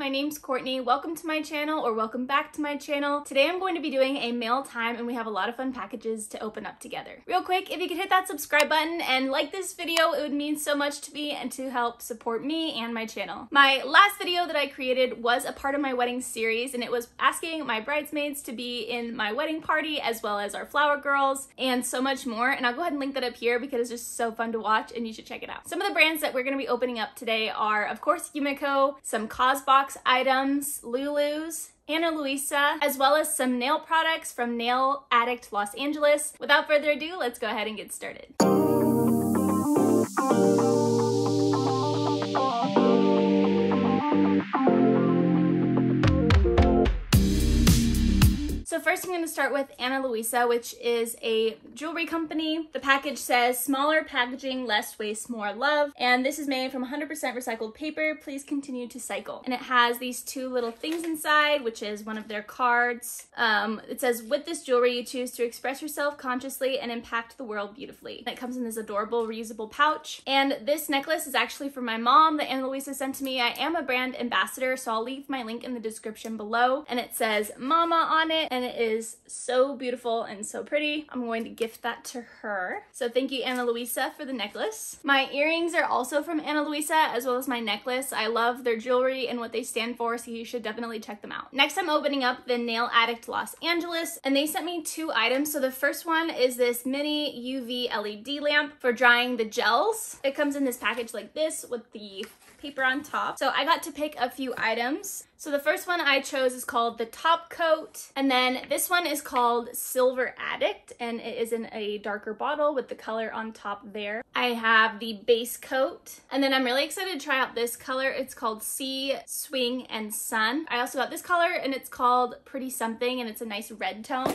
my name's Courtney. Welcome to my channel or welcome back to my channel. Today I'm going to be doing a mail time and we have a lot of fun packages to open up together. Real quick, if you could hit that subscribe button and like this video, it would mean so much to me and to help support me and my channel. My last video that I created was a part of my wedding series and it was asking my bridesmaids to be in my wedding party as well as our flower girls and so much more. And I'll go ahead and link that up here because it's just so fun to watch and you should check it out. Some of the brands that we're going to be opening up today are, of course, Yumiko, some CAUSEBOX items, Lulu's, Ana Luisa, as well as some nail products from Nail Addict Los Angeles. Without further ado, let's go ahead and get started. So first I'm going to start with Ana Luisa, which is a jewelry company. The package says smaller packaging, less waste, more love. And this is made from 100% recycled paper. Please continue to cycle. And it has these two little things inside, which is one of their cards. Um, it says, with this jewelry, you choose to express yourself consciously and impact the world beautifully. And it comes in this adorable reusable pouch. And this necklace is actually for my mom that Ana Luisa sent to me. I am a brand ambassador, so I'll leave my link in the description below. And it says mama on it. And and it is so beautiful and so pretty. I'm going to gift that to her. So thank you, Ana Luisa, for the necklace. My earrings are also from Ana Luisa, as well as my necklace. I love their jewelry and what they stand for, so you should definitely check them out. Next, I'm opening up the Nail Addict Los Angeles, and they sent me two items. So the first one is this mini UV LED lamp for drying the gels. It comes in this package like this with the paper on top. So I got to pick a few items. So the first one I chose is called the Top Coat, and then this one is called Silver Addict, and it is in a darker bottle with the color on top there. I have the base coat, and then I'm really excited to try out this color. It's called Sea, Swing, and Sun. I also got this color, and it's called Pretty Something, and it's a nice red tone.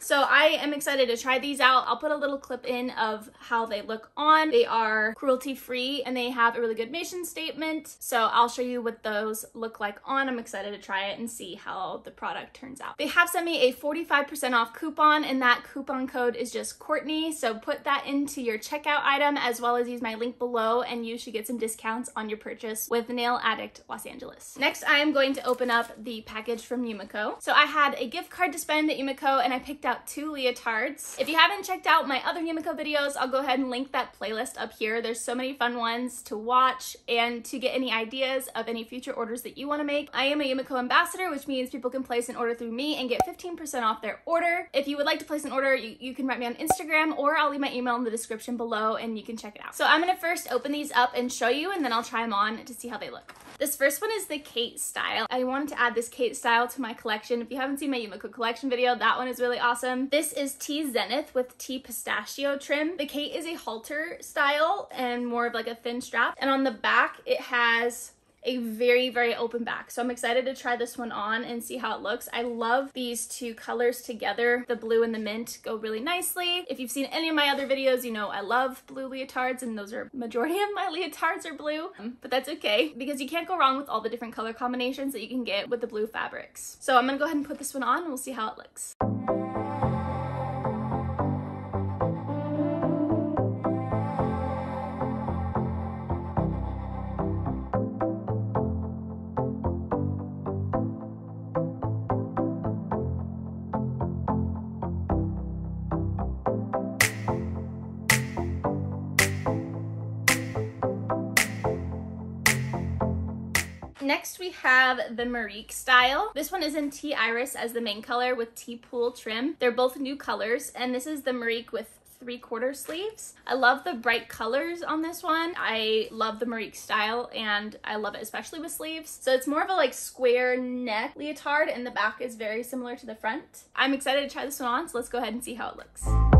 So I am excited to try these out. I'll put a little clip in of how they look on. They are cruelty free and they have a really good mission statement. So I'll show you what those look like on. I'm excited to try it and see how the product turns out. They have sent me a 45% off coupon and that coupon code is just Courtney. So put that into your checkout item as well as use my link below and you should get some discounts on your purchase with Nail Addict Los Angeles. Next, I am going to open up the package from Yumiko. So I had a gift card to spend at Yumiko and I picked out two leotards. If you haven't checked out my other Yumiko videos, I'll go ahead and link that playlist up here. There's so many fun ones to watch and to get any ideas of any future orders that you want to make. I am a Yumiko ambassador, which means people can place an order through me and get 15% off their order. If you would like to place an order, you, you can write me on Instagram or I'll leave my email in the description below and you can check it out. So I'm going to first open these up and show you and then I'll try them on to see how they look. This first one is the Kate style. I wanted to add this Kate style to my collection. If you haven't seen my Yumiko collection video, that one is really awesome. This is Tea Zenith with Tea Pistachio trim. The Kate is a halter style and more of like a thin strap. And on the back, it has a very, very open back. So I'm excited to try this one on and see how it looks. I love these two colors together. The blue and the mint go really nicely. If you've seen any of my other videos, you know I love blue leotards and those are majority of my leotards are blue, um, but that's okay because you can't go wrong with all the different color combinations that you can get with the blue fabrics. So I'm gonna go ahead and put this one on and we'll see how it looks. Next we have the Marique style. This one is in Tea Iris as the main color with Tea Pool trim. They're both new colors and this is the Marique with three quarter sleeves. I love the bright colors on this one. I love the Marique style and I love it especially with sleeves. So it's more of a like square neck leotard and the back is very similar to the front. I'm excited to try this one on so let's go ahead and see how it looks.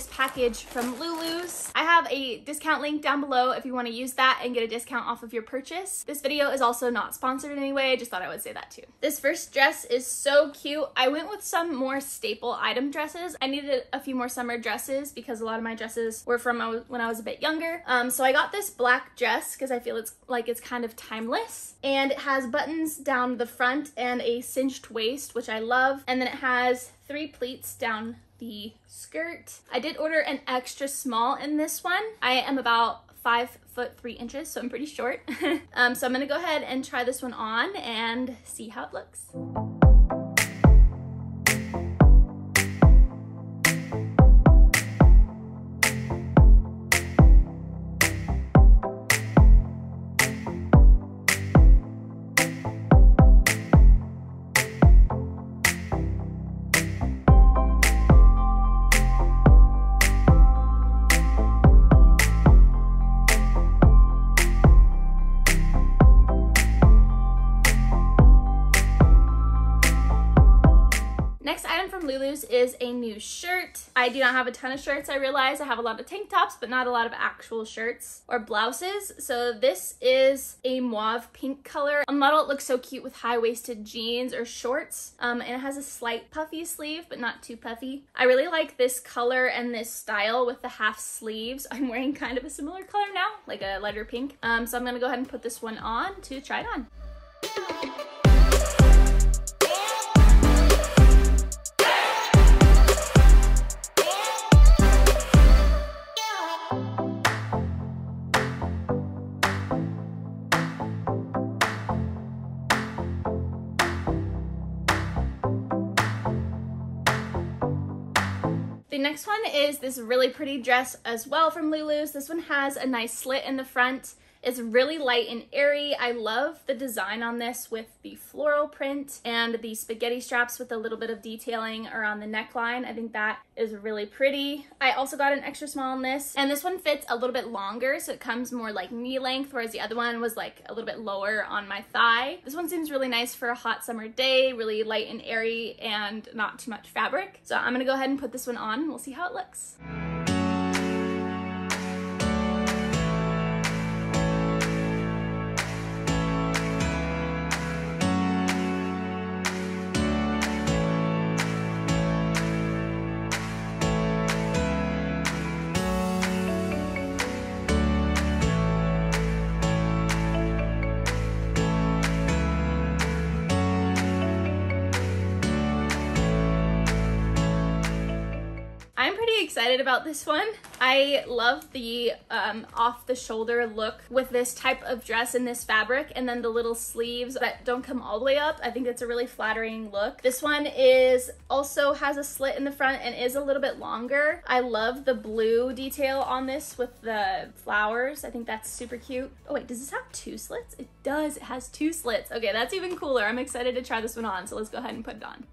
This package from Lulu's. I have a discount link down below if you want to use that and get a discount off of your purchase. This video is also not sponsored in any way, I just thought I would say that too. This first dress is so cute. I went with some more staple item dresses. I needed a few more summer dresses because a lot of my dresses were from when I was a bit younger. Um, so I got this black dress because I feel it's like it's kind of timeless and it has buttons down the front and a cinched waist, which I love. And then it has three pleats down the skirt. I did order an extra small in this one. I am about five foot three inches, so I'm pretty short. um, so I'm gonna go ahead and try this one on and see how it looks. Is a new shirt. I do not have a ton of shirts, I realize. I have a lot of tank tops, but not a lot of actual shirts or blouses. So this is a mauve pink color. On model, it looks so cute with high-waisted jeans or shorts. Um, and it has a slight puffy sleeve, but not too puffy. I really like this color and this style with the half sleeves. I'm wearing kind of a similar color now, like a lighter pink. Um, so I'm gonna go ahead and put this one on to try it on. Next one is this really pretty dress as well from Lulu's. This one has a nice slit in the front it's really light and airy. I love the design on this with the floral print and the spaghetti straps with a little bit of detailing around the neckline. I think that is really pretty. I also got an extra small on this and this one fits a little bit longer so it comes more like knee length whereas the other one was like a little bit lower on my thigh. This one seems really nice for a hot summer day, really light and airy and not too much fabric. So I'm gonna go ahead and put this one on and we'll see how it looks. Excited about this one. I love the um, off the shoulder look with this type of dress and this fabric and then the little sleeves that don't come all the way up. I think it's a really flattering look. This one is also has a slit in the front and is a little bit longer. I love the blue detail on this with the flowers. I think that's super cute. Oh wait, does this have two slits? It does, it has two slits. Okay, that's even cooler. I'm excited to try this one on, so let's go ahead and put it on.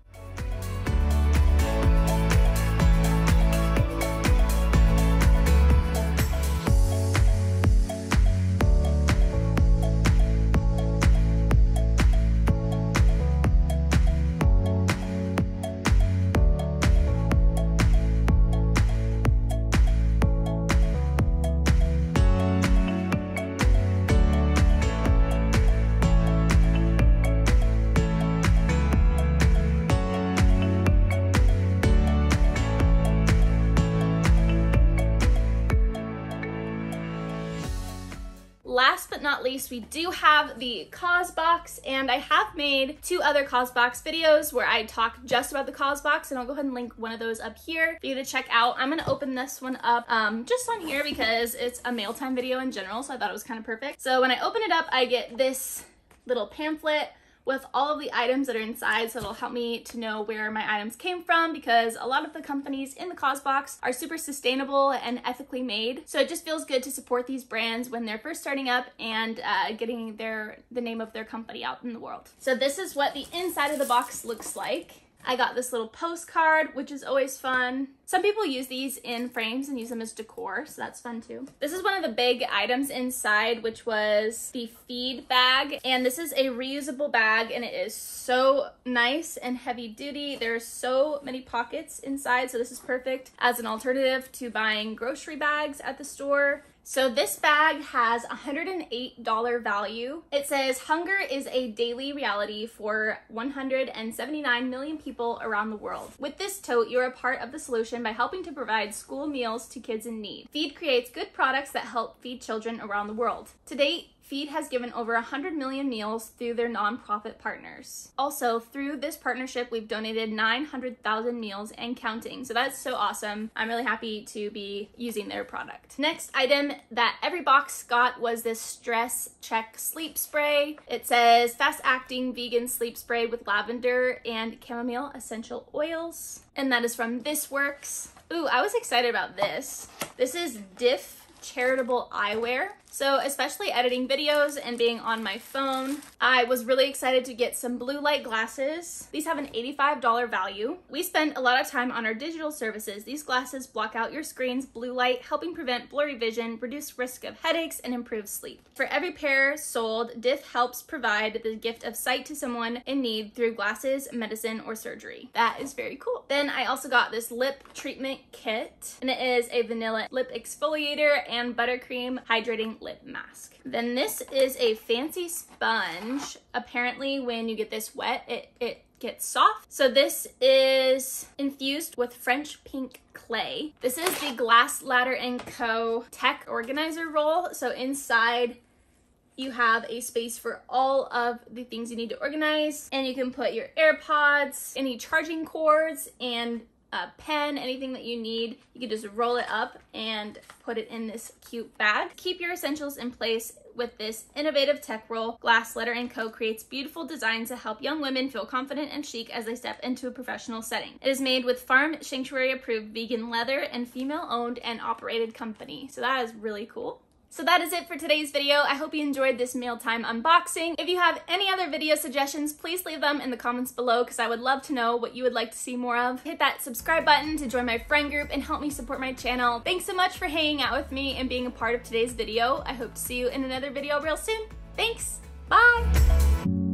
Last but not least, we do have the CAUSEBOX, and I have made two other CAUSEBOX videos where I talk just about the CAUSEBOX, and I'll go ahead and link one of those up here for you to check out. I'm gonna open this one up um, just on here because it's a mail time video in general, so I thought it was kind of perfect. So when I open it up, I get this little pamphlet with all of the items that are inside so it'll help me to know where my items came from because a lot of the companies in the CAUSEBOX are super sustainable and ethically made. So it just feels good to support these brands when they're first starting up and uh, getting their the name of their company out in the world. So this is what the inside of the box looks like. I got this little postcard, which is always fun. Some people use these in frames and use them as decor, so that's fun too. This is one of the big items inside, which was the feed bag. And this is a reusable bag and it is so nice and heavy duty. There's so many pockets inside, so this is perfect as an alternative to buying grocery bags at the store. So this bag has $108 value. It says hunger is a daily reality for 179 million people around the world. With this tote, you're a part of the solution by helping to provide school meals to kids in need. Feed creates good products that help feed children around the world. To date, Feed has given over 100 million meals through their nonprofit partners. Also, through this partnership, we've donated 900,000 meals and counting. So that's so awesome. I'm really happy to be using their product. Next item that every box got was this Stress Check Sleep Spray. It says fast acting vegan sleep spray with lavender and chamomile essential oils. And that is from This Works. Ooh, I was excited about this. This is Diff charitable eyewear. So especially editing videos and being on my phone, I was really excited to get some blue light glasses. These have an $85 value. We spend a lot of time on our digital services. These glasses block out your screen's blue light, helping prevent blurry vision, reduce risk of headaches, and improve sleep. For every pair sold, Diff helps provide the gift of sight to someone in need through glasses, medicine, or surgery. That is very cool. Then I also got this lip treatment kit, and it is a vanilla lip exfoliator and buttercream hydrating lip mask. Then this is a fancy sponge. Apparently when you get this wet, it, it gets soft. So this is infused with French pink clay. This is the Glass Ladder & Co. Tech Organizer Roll. So inside you have a space for all of the things you need to organize and you can put your AirPods, any charging cords, and a pen, anything that you need. You can just roll it up and put it in this cute bag. Keep your essentials in place with this innovative tech roll. Glass Ladder & Co. creates beautiful designs to help young women feel confident and chic as they step into a professional setting. It is made with Farm Sanctuary approved vegan leather and female owned and operated company. So that is really cool. So that is it for today's video. I hope you enjoyed this mealtime unboxing. If you have any other video suggestions, please leave them in the comments below because I would love to know what you would like to see more of. Hit that subscribe button to join my friend group and help me support my channel. Thanks so much for hanging out with me and being a part of today's video. I hope to see you in another video real soon. Thanks, bye!